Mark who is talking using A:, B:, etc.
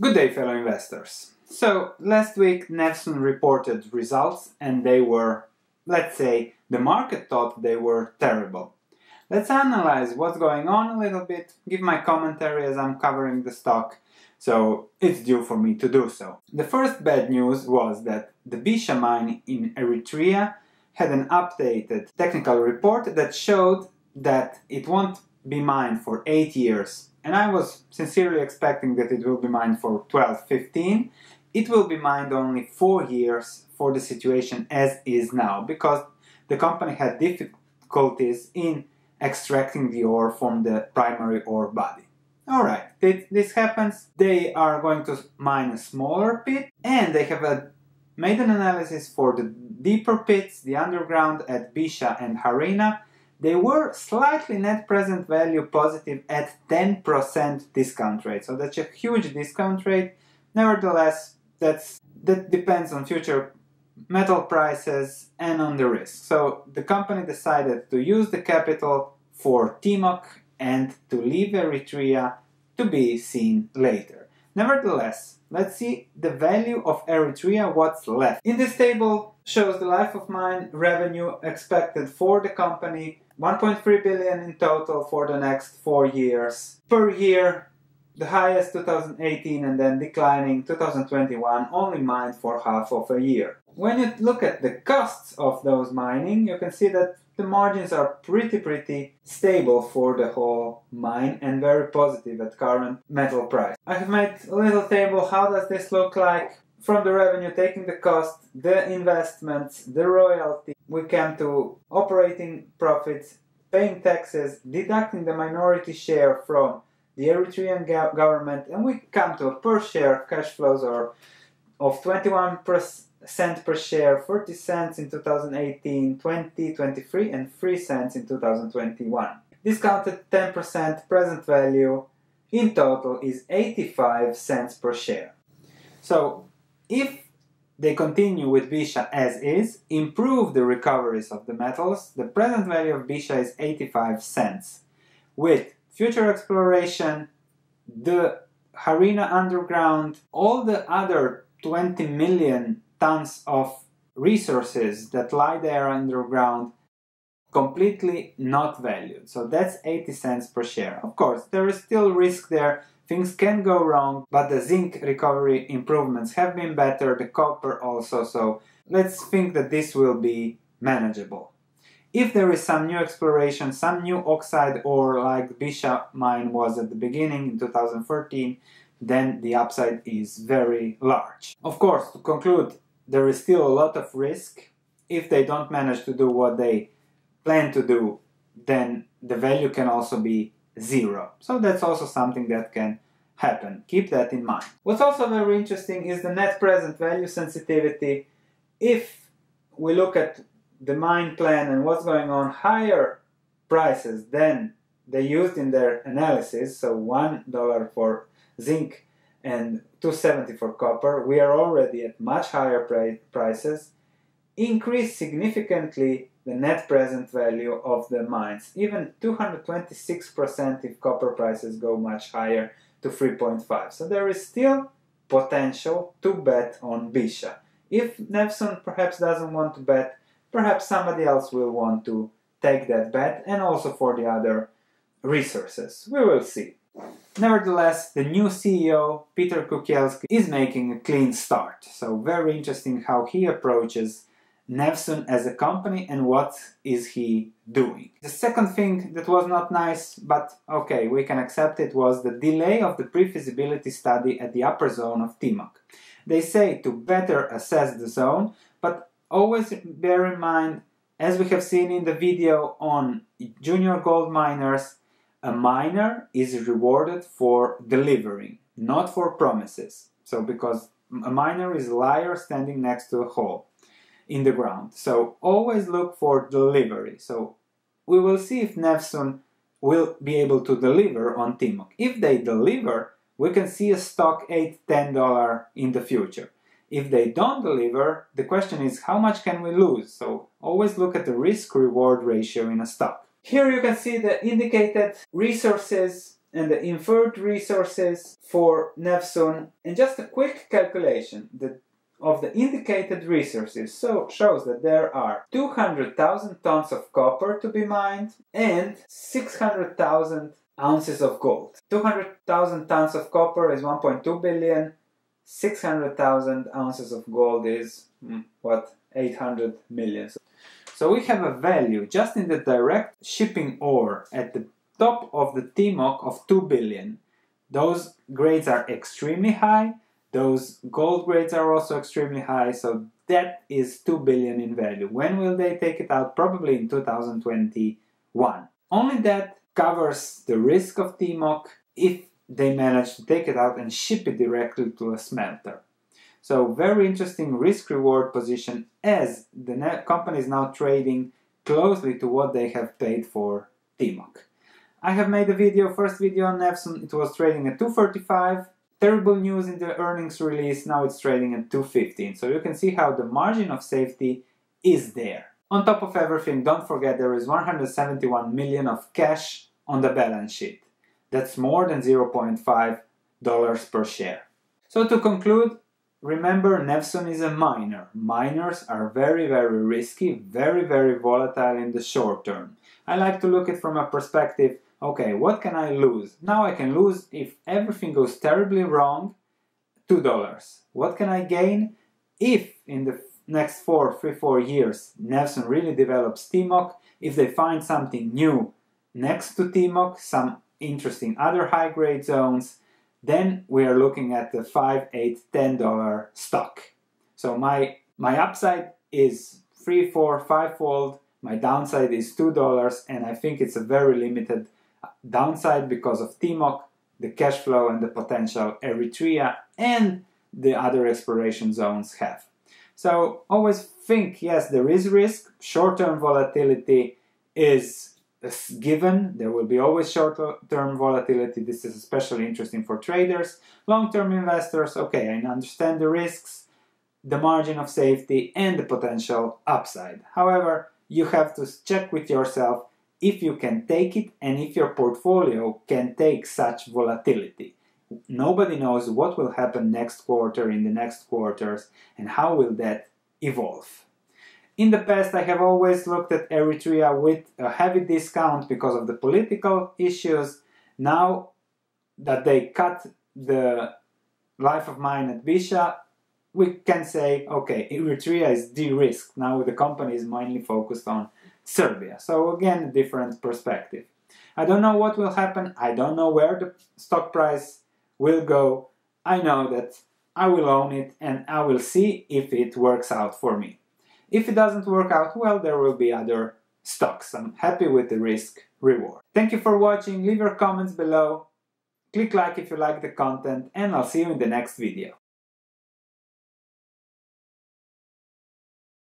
A: Good day, fellow investors. So, last week Nevsun reported results and they were, let's say, the market thought they were terrible. Let's analyze what's going on a little bit, give my commentary as I'm covering the stock, so it's due for me to do so. The first bad news was that the Bisha mine in Eritrea had an updated technical report that showed that it won't be mined for 8 years and I was sincerely expecting that it will be mined for 12, 15. It will be mined only 4 years for the situation as is now, because the company had difficulties in extracting the ore from the primary ore body. Alright, this happens. They are going to mine a smaller pit, and they have a, made an analysis for the deeper pits, the underground at Bisha and Harena, they were slightly net present value positive at 10% discount rate. So that's a huge discount rate. Nevertheless, that's that depends on future metal prices and on the risk. So the company decided to use the capital for Timok and to leave Eritrea to be seen later. Nevertheless, let's see the value of Eritrea, what's left. In this table shows the life of mine revenue expected for the company 1.3 billion in total for the next four years. Per year, the highest 2018 and then declining 2021, only mined for half of a year. When you look at the costs of those mining, you can see that the margins are pretty pretty stable for the whole mine and very positive at current metal price. I have made a little table, how does this look like? From the revenue, taking the cost, the investments, the royalty, we come to operating profits, paying taxes, deducting the minority share from the Eritrean government, and we come to a per share cash flows or of 21 cent per share, 40 cents in 2018, 20, 23, and 3 cents in 2021. Discounted 10% present value in total is 85 cents per share. So if they continue with Bisha as is, improve the recoveries of the metals, the present value of Bisha is 85 cents. With future exploration, the Harena underground, all the other 20 million tons of resources that lie there underground completely not valued. So that's 80 cents per share. Of course, there is still risk there Things can go wrong, but the zinc recovery improvements have been better, the copper also, so let's think that this will be manageable. If there is some new exploration, some new oxide ore like Bisha mine was at the beginning in 2013, then the upside is very large. Of course, to conclude, there is still a lot of risk. If they don't manage to do what they plan to do, then the value can also be zero. So that's also something that can happen. Keep that in mind. What's also very interesting is the net present value sensitivity. If we look at the mine plan and what's going on, higher prices than they used in their analysis, so $1 for zinc and 270 for copper, we are already at much higher prices, increase significantly the net present value of the mines, even 226% if copper prices go much higher to 3.5. So there is still potential to bet on Bisha. If Nevsun perhaps doesn't want to bet, perhaps somebody else will want to take that bet and also for the other resources. We will see. Nevertheless, the new CEO, Peter Kukielski, is making a clean start. So very interesting how he approaches Nevsun as a company and what is he doing. The second thing that was not nice, but okay, we can accept it, was the delay of the pre-feasibility study at the upper zone of Timok. They say to better assess the zone, but always bear in mind, as we have seen in the video on junior gold miners, a miner is rewarded for delivering, not for promises. So because a miner is a liar standing next to a hole in the ground. So always look for delivery. So we will see if Nevsun will be able to deliver on Timok. If they deliver, we can see a stock 8 $10 in the future. If they don't deliver, the question is how much can we lose? So always look at the risk reward ratio in a stock. Here you can see the indicated resources and the inferred resources for Nevsun and just a quick calculation that of the indicated resources so shows that there are 200,000 tons of copper to be mined and 600,000 ounces of gold. 200,000 tons of copper is 1.2 billion, 600,000 ounces of gold is mm, what 800 million. So we have a value just in the direct shipping ore at the top of the Timok of 2 billion. Those grades are extremely high those gold grades are also extremely high, so that is 2 billion in value. When will they take it out? Probably in 2021. Only that covers the risk of Timok if they manage to take it out and ship it directly to a smelter. So very interesting risk reward position as the company is now trading closely to what they have paid for Timok. I have made a video, first video on Nevsun, it was trading at 235 Terrible news in the earnings release, now it's trading at 215. So you can see how the margin of safety is there. On top of everything, don't forget there is 171 million of cash on the balance sheet. That's more than 0.5 dollars per share. So to conclude, remember Nevsun is a miner. Miners are very very risky, very very volatile in the short term. I like to look at from a perspective okay, what can I lose? Now I can lose if everything goes terribly wrong, $2. What can I gain if in the next four, three, four years Nevsun really develops Timok, if they find something new next to Timok, some interesting other high grade zones, then we are looking at the 5, 8, 10 dollar stock. So my my upside is three, four, five fold. My downside is two dollars, and I think it's a very limited downside because of Timok, the cash flow and the potential Eritrea and the other exploration zones have. So always think, yes, there is risk. Short-term volatility is given. There will be always short-term volatility. This is especially interesting for traders. Long-term investors, okay, I understand the risks, the margin of safety, and the potential upside. However, you have to check with yourself if you can take it and if your portfolio can take such volatility. Nobody knows what will happen next quarter, in the next quarters, and how will that evolve. In the past, I have always looked at Eritrea with a heavy discount because of the political issues. Now that they cut the life of mine at Bisha, we can say, okay, Eritrea is de-risked. Now the company is mainly focused on Serbia. So again, different perspective. I don't know what will happen. I don't know where the stock price will go. I know that I will own it and I will see if it works out for me. If it doesn't work out, well, there will be other stocks. I'm happy with the risk reward. Thank you for watching. Leave your comments below. Click like if you like the content and I'll see you in the next video.